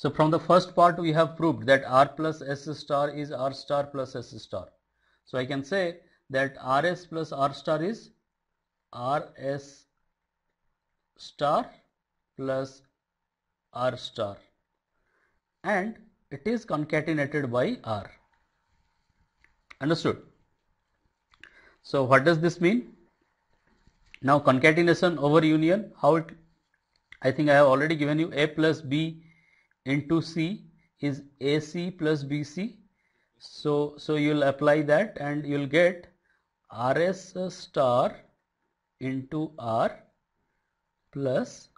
So from the first part we have proved that R plus S star is R star plus S star. So I can say that RS plus R star is RS star plus R star and it is concatenated by R. Understood? So what does this mean? Now concatenation over union, how it, I think I have already given you A plus B into C is AC plus BC. So, so you will apply that and you will get RS star into R plus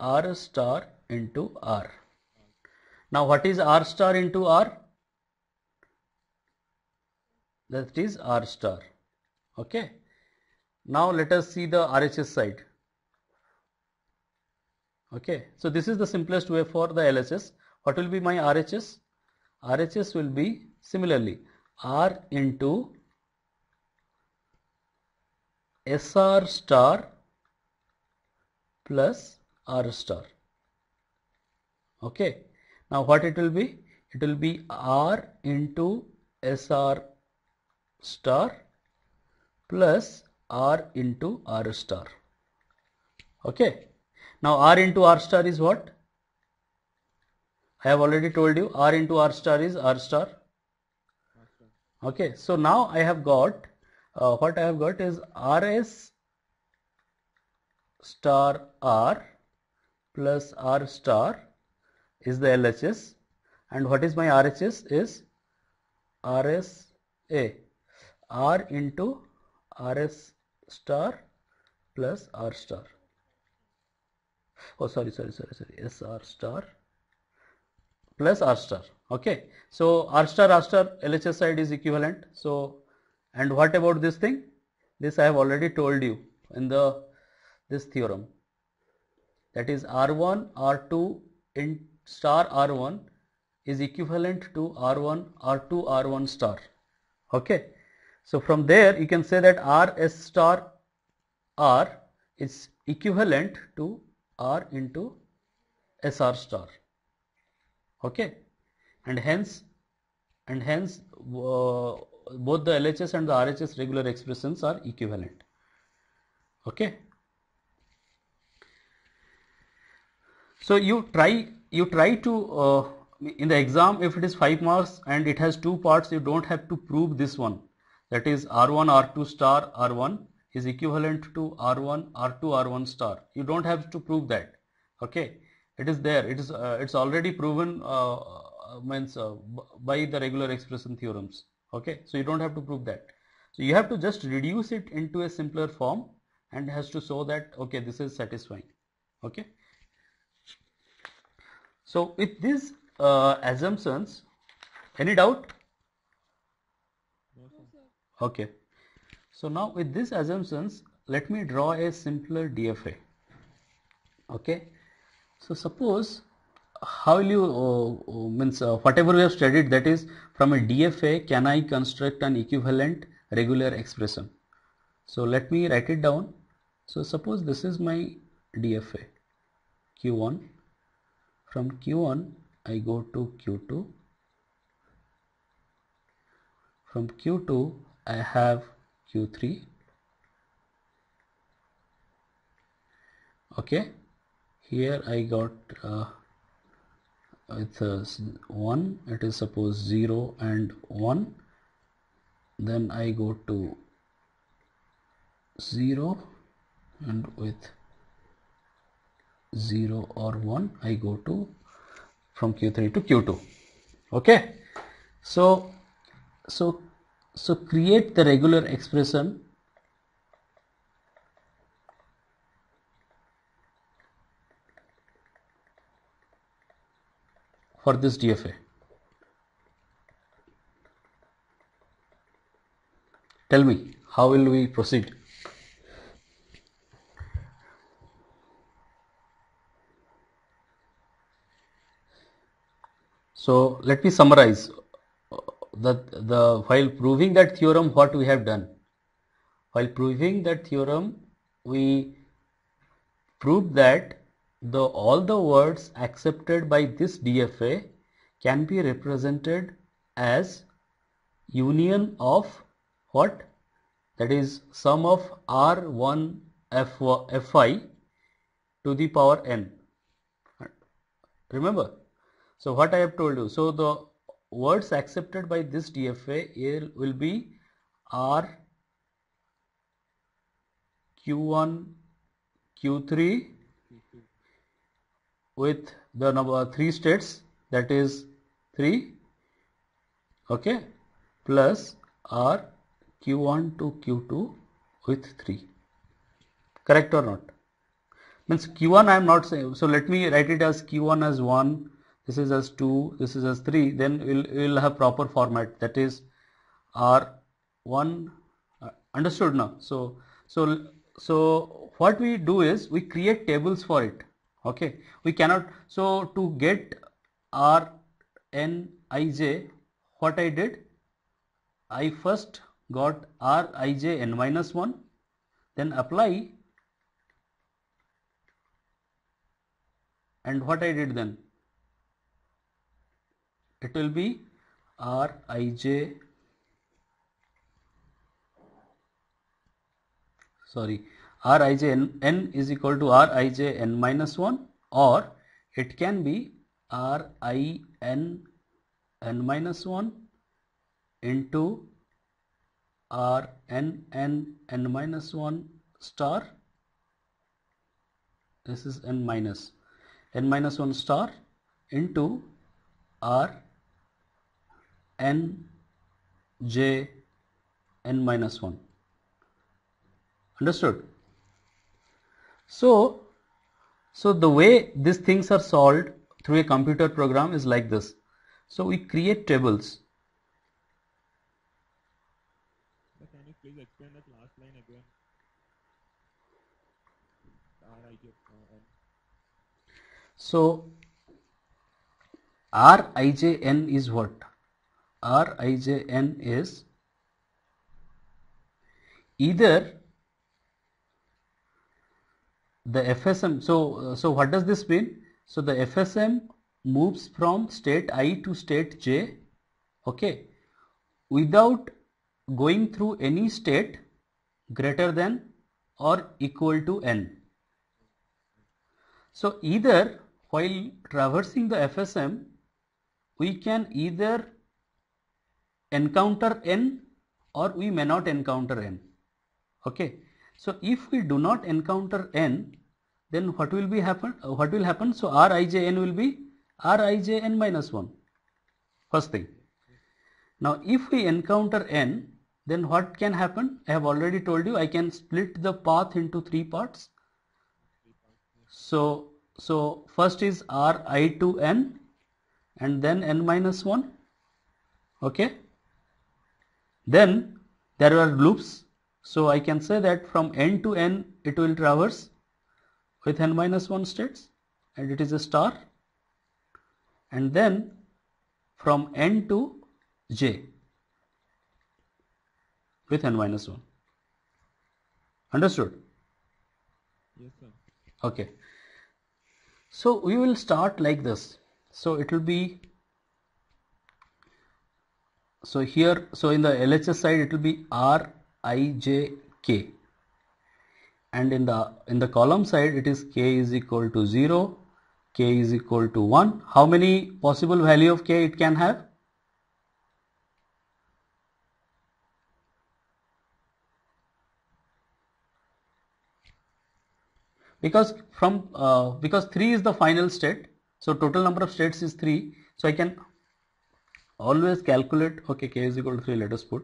R star into R. Now what is R star into R? That is R star. Okay. Now let us see the RHS side. Okay. So this is the simplest way for the LHS. What will be my RHS? RHS will be similarly R into SR star plus R star. Okay. Now what it will be? It will be R into SR star plus R into R star. Okay. Now R into R star is what? I have already told you R into R star is R star. Okay. So now I have got uh, what I have got is RS star R plus R star is the LHS and what is my RHS is RSA R into RS star plus R star. Oh, sorry, sorry, sorry, sorry. SR star plus R star. Okay. So R star, R star, LHS side is equivalent. So, and what about this thing? This I have already told you in the this theorem. That is R1, R2 in star R1 is equivalent to R1, R2, R1 star. Okay. So from there you can say that R S star R is equivalent to R into SR star. Okay. And hence and hence uh, both the LHS and the RHS regular expressions are equivalent. Okay. So you try you try to uh, in the exam if it is 5 marks and it has two parts you don't have to prove this one that is R1 R2 star R1 is equivalent to R1 R2 R1 star. You don't have to prove that. Okay? It is there. It is uh, it's already proven uh, uh means uh, by the regular expression theorems. Okay? So you don't have to prove that. So you have to just reduce it into a simpler form and has to show that okay this is satisfying. Okay? So with these uh, assumptions, any doubt? Okay. So now with these assumptions, let me draw a simpler DFA. Okay. So suppose how will you uh, uh, means uh, whatever we have studied that is from a DFA can I construct an equivalent regular expression. So let me write it down. So suppose this is my DFA Q1 from Q1 I go to Q2 from Q2 I have Q3 okay. Here I got uh, it's a 1 it is suppose 0 and 1 then I go to 0 and with 0 or 1 I go to from Q3 to Q2 okay. So so so create the regular expression. For this DFA tell me how will we proceed? So let me summarize that the while proving that theorem what we have done? While proving that theorem we proved that the all the words accepted by this DFA can be represented as union of what? That is sum of r1 f fi to the power n. Remember? So what I have told you. So the words accepted by this DFA will be r q1 q3 with the number uh, three states that is 3 okay plus r q1 to q2 with 3 correct or not? Means q1 i am not saying so let me write it as q1 as 1 this is as 2 this is as 3 then we'll, we'll have proper format. That is r1 uh, understood now. So so so what we do is we create tables for it. Okay? We cannot so to get r n i j what i did? I first got r i j n minus 1 then apply and what i did then it will be r i j. Sorry. Rij n, n is equal to r i j n minus minus 1 or it can be r i n n minus minus 1 into rn n n minus 1 star. This is n minus. N minus 1 star into r n j n minus 1 understood? So so the way these things are solved through a computer program is like this. So we create tables. Can you please explain that last line again. So rijn is what rijn is either the FSM so so what does this mean? So the FSM moves from state i to state j okay without going through any state greater than or equal to n. So either while traversing the FSM we can either encounter n or we may not encounter n okay so if we do not encounter n, then what will be happen? What will happen? So Rijn will be Rijn minus 1. First thing. Now if we encounter n, then what can happen? I have already told you I can split the path into three parts. So so first is Ri to n and then n minus 1 okay then there are loops so I can say that from n to n it will traverse with n minus 1 states and it is a star and then from n to j with n minus 1. Understood? Yes, sir. Okay. So we will start like this. So it will be so here so in the LHS side it will be R I J K. And in the in the column side it is k is equal to 0 k is equal to 1 how many possible value of k it can have? Because from uh, because 3 is the final state so total number of states is 3 so I can always calculate okay k is equal to 3 let us put